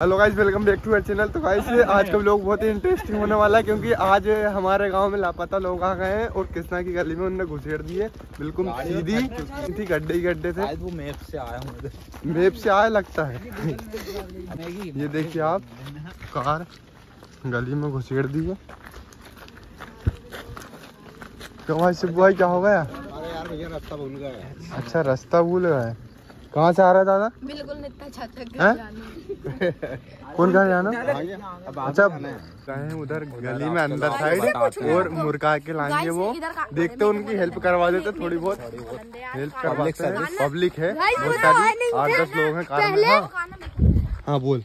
Hello guys welcome back to our channel. तो guys आज का लोग बहुत ही इंटरेस्टिंग होने वाला है क्योंकि आज हमारे गाँव में लापता लोग आ गए हैं और कृष्णा की गली में उन्होंने घुसेड़ दिए बिल्कुल सीधी थी गड्ढे ही गड्ढे थे वो मैप से आया हूँ मेप से आया लगता है। ये देखिए आप कार गली में घुसेड़ दी है। तो भाई शिबू भाई क्या हो गया? अच्छा रास्ता भूल गया गए कहाँ से आ रहा है दादा? बिल्कुल हैं? कौन कहाँ जाना? अच्छा गए उधर गली में अंदर साइड और मुर्गा के लाएँगे वो। देखते उनकी हेल्प करवा देते थोड़ी बहुत। हेल्प करवा पब्लिक है। बहुत सारी आठ दस लोग हैं कार में। हाँ हाँ बोल।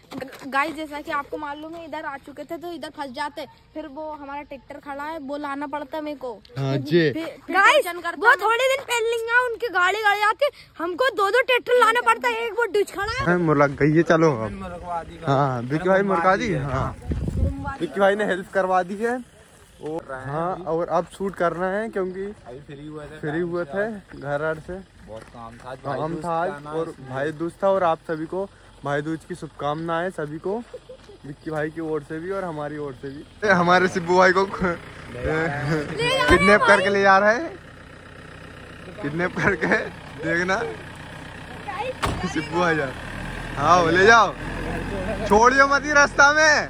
गाइस जैसा कि आपको मालूम है इधर आ चुके थे तो इधर फंस जाते। फिर वो हमारा ट्रैक्टर खड़ा है वो लाना पड़ता है मेरे को। हाँ जी। गाइस वो थोड़े दिन पहले उनकी गाड़ी गाड़ी आके हमको दो दो ट्रैक्टर लाना पड़ता है एक वो डिच खड़ा है। हाँ, मुर्गा गई है चलो। हाँ विक्की भाई मुर्गा दी? हाँ। विक्की भाई ने हेल्प करवा दी है। और हाँ और अब शूट कर रहे हैं क्योंकि फ्री हुए थे फ्री हुए थे घर आर से। बहुत काम था। काम था और भाई दूज था और आप सभी को भाई दूज की शुभकामनाएँ सभी को विक्की भाई की ओर से भी और हमारी ओर से भी। हमारे सिब्बू भाई को किडनैप करके ले जा रहा है। किडनैप करके देखना। सिब्बू भाई जा। हाँ ले जाओ। छोड़ियो मत ही रास्ता में।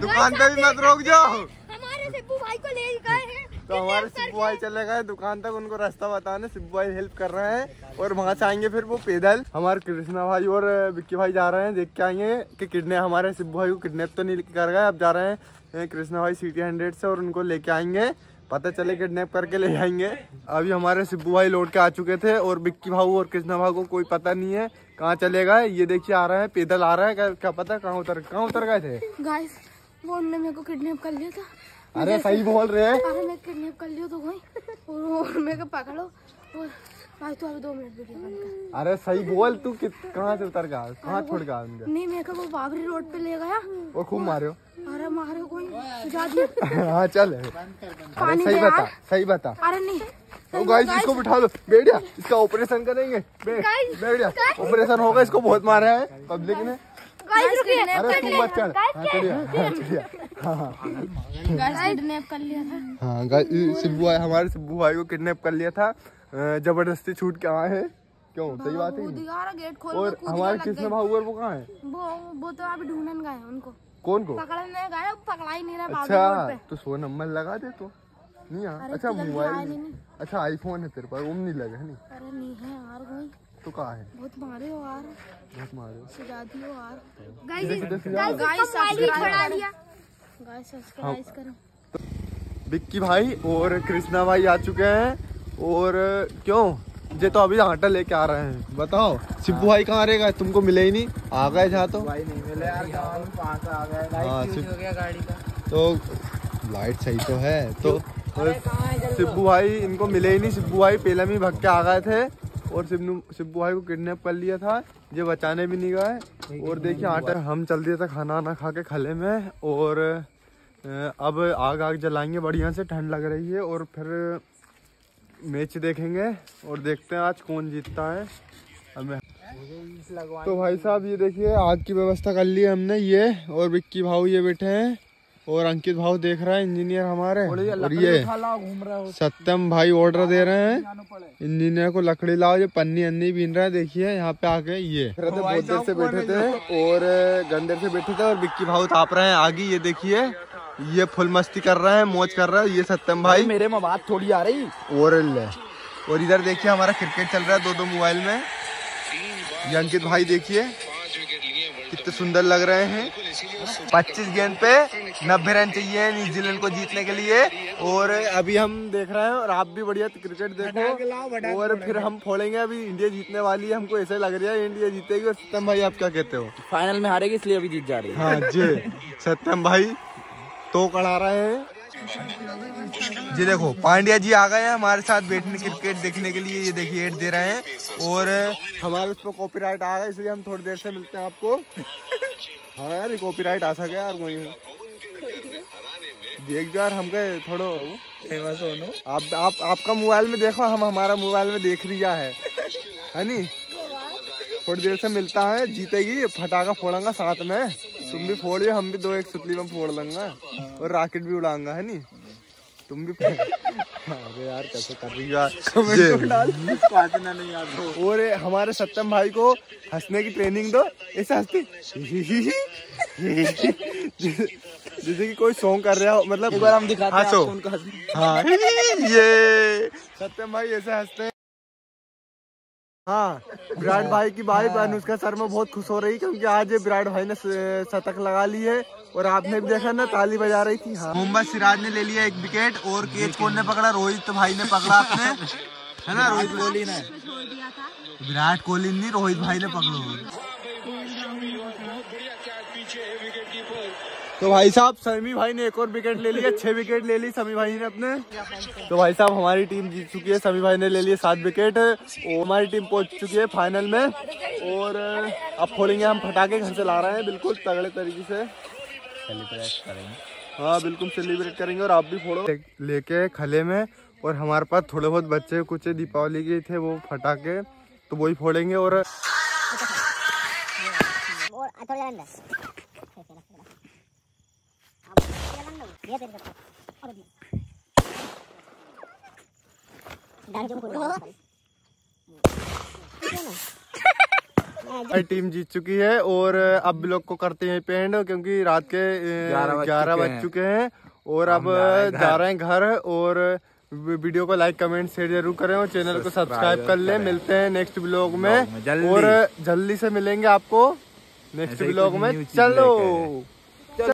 दुकान पे भी मत रोक जाओ। हमारे सिब्बू भाई को ले गए हैं। तो हमारे सिब्बू भाई चले गए दुकान तक उनको रास्ता बताने सिब्बू भाई हेल्प कर रहे हैं और वहाँ से आएँगे फिर वो पैदल। हमारे कृष्णा भाई और विक्की भाई जा रहे हैं देख के आएँगे कि किडनैप हमारे सिब्बू भाई को किडनेप तो नहीं कर गए अब जा रहे हैं कृष्णा भाई सिटी हंड्रेड से और उनको लेके आएँगे। पता चले किडनैप करके ले जाएँगे अभी हमारे सिब्बू भाई लौट के आ चुके थे और बिक्की भाऊ और कृष्णा भाई को कोई पता नहीं है कहाँ चले गए। ये देखिए आ रहे हैं पैदल आ रहे हैं। क्या, क्या पता कहाँ उतर कहाँ उतर गए थे? गाइस वो उनने मेरे को किडनैप कर लिया था। अरे सही बोल रहे हैं। अरे मैं किडनैप कर लिया तो वही। और वो मेरे को पकड़ो। और भाई तो अभी दो मिनट वीडियो बंद कर। अरे सही बोल तू कहाँ से उतर गया? कहाँ छोड़ गया उनके नहीं मेरे को वो बाबरी रोड पे ले गया। वो खूब मारे अरे मारे कोई? हाँ चल। अरे सही बता सही बता। अरे नहीं। तो गाइस इसको बिठा लो। बैठ इसका ऑपरेशन करेंगे। बैठ ऑपरेशन होगा इसको बहुत मारा है पब्लिक ने। अरे तू मत हाँ चढ़िया हाँ हाँ गाइस किडनैप कर लिया था। हाँ गाइस सिब्बू भाई हमारे सिब्बू भाई को किडनैप कर लिया था। ज़बरदस्ती छूट के आए हैं। क्यों? सही बात है गेट खोल और हमारे कृष्ण और वो कहाँ है? वो वो तो अभी ढूंढन गए उनको। कौन को? पकड़ने गए पकड़ा ही नहीं रहा अच्छा तो सो नंबर लगा दे तो। नहीं हाँ। अच्छा मोबाइल आया में- नहीं। अच्छा आईफोन है तेरे पास वो नहीं लगे नहीं? अरे नहीं है यार कोई तो कहाँ है? बहुत मारे हो यार। बहुत मारे सुझा दियो यार। गाइस गाइस सब्सक्राइब दिया गाइस सब्सक्राइब करो। विक्की भाई और कृष्णा भाई आ चुके हैं। और क्यों? ये तो अभी आटा लेके आ रहे हैं। बताओ सिब्बू भाई कहाँ रहेगा तुमको मिले ही नहीं। आ गए जहाँ तो। भाई नहीं मिले यार गाँव में पास आ गए? हाँ, हो गाड़ी का। तो लाइट सही तो है। तो सिब्बू भाई इनको मिले ही नहीं। शिब्बू भाई पहले में ही भग के आ गए थे। और शिब्बू शिब्बू भाई को किडनैप कर लिया था, ये बचाने भी नहीं गए। और देखिए, आटा हम चल दिए था खाना वाना खा के खले में, और अब आग आग जलाएँगे, बढ़िया से, ठंड लग रही है, और फिर मैच देखेंगे, और देखते हैं आज कौन जीतता है। हमें तो भाई साहब, ये देखिए, आग की व्यवस्था कर ली है हमने, ये, और विक्की भाऊ ये बैठे हैं। और अंकित भाऊ देख रहा है इंजीनियर हमारे। और ये घूम रहा सत्यम भाई ऑर्डर दे रहे हैं। इंजीनियर को लकड़ी लाओ ये पन्नी अन्नी बीन रहा है देखिए यहाँ पे आके ये। बहुत देर से बैठे थे और गंदेर से बैठे थे और विक्की भाऊ ताप रहे हैं आगे ये देखिए। ये फुल मस्ती कर रहे हैं मौज कर रहा है ये सत्यम भाई। मेरे में बात थोड़ी आ रही। और और इधर देखिए हमारा क्रिकेट चल रहा है दो दो मोबाइल में। ये अंकित भाई देखिए। कितने सुंदर लग रहे हैं। 25 गेंद पे 90 रन चाहिए न्यूजीलैंड को जीतने के लिए। और अभी हम देख रहे हैं और आप भी बढ़िया क्रिकेट देखो। और फिर हम फोड़ेंगे अभी इंडिया जीतने वाली है। हमको ऐसा लग रहा है इंडिया जीतेगी। और सत्यम भाई आप क्या कहते हो? फाइनल में हारेगी इसलिए अभी जीत जा रही है। हाँ जी सत्यम भाई तो कड़ा रहे हैं। जी देखो, पांड्या जी आ गए हैं हमारे साथ बैठने क्रिकेट देखने के लिए। ये देखिए, एड दे रहे हैं। और हमारे उस पर कॉपीराइट आ गया, इसलिए हम थोड़ी देर से मिलते हैं आपको। हाँ यार कॉपीराइट आ सके यार कोई देख यार हमके थोड़ो फ़ेमस हो आप आप, आपका मोबाइल में देखो, हम हमारा मोबाइल में देख रिया है। है नी? थोड़ी देर से मिलता है, जीतेगी फटाखा फोड़ांगा साथ में। तुम भी फोड़िए हम भी दो एक सुतली में फोड़ लेंगे। और रॉकेट भी उड़ाऊँगा है नी? तुम भी अरे यार कैसे कर रही हो? यार नहीं और हमारे सत्यम भाई को हंसने की ट्रेनिंग दो। ऐसे हँसते जैसे कि कोई सॉन्ग कर रहा हो मतलब एक बार हम दिखाते हैं आपको उनका हाँ ये। सत्यम भाई ऐसे हँसते हैं। हाँ विराट भाई की भाई हाँ। अनुष्का शर्मा बहुत खुश हो रही क्योंकि आज विराट भाई ने शतक लगा ली है और आपने भी देखा ना ताली बजा रही थी हाँ। मोहम्मद सिराज ने ले लिया एक विकेट और केच कौन ने पकड़ा रोहित भाई ने पकड़ा आपने है ना रोहित कोहली ने। छोड़ दिया था। विराट कोहली नहीं रोहित भाई ने पकड़ो। तो भाई साहब समी भाई ने एक और विकेट ले लिया छह विकेट ले ली समी भाई ने अपने तो भाई साहब हमारी टीम जीत चुकी है समी भाई ने ले लिए सात विकेट और हमारी टीम पहुँच चुकी है फाइनल में और अब फोड़ेंगे हम फटाके घर से ला रहे हैं बिल्कुल तगड़े तरीके से हाँ बिल्कुल सेलिब्रेट करेंगे और आप भी फोड़ो लेके खले में और हमारे पास थोड़े बहुत बच्चे कुछ दीपावली के थे वो फटाके तो वही फोड़ेंगे और और थोड़ी देर अंदर अब ये तेरे को और डाल जो हमारी टीम जीत चुकी है और अब भी लोग को करते हैं पेंड क्योंकि रात के ग्यारह बज चुके हैं। और अब जा रहे हैं घर। और वीडियो को लाइक कमेंट शेयर ज़रूर करें और चैनल को सब्सक्राइब कर लें। मिलते हैं नेक्स्ट ब्लॉग में और जल्दी से मिलेंगे आपको नेक्स्ट ब्लॉग में। चलो।